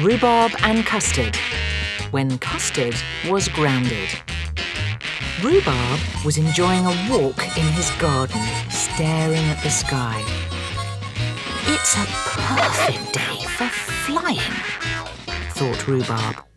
Roobarb and Custard, when Custard was grounded. Roobarb was enjoying a walk in his garden, staring at the sky. It's a perfect day for flying, thought Roobarb.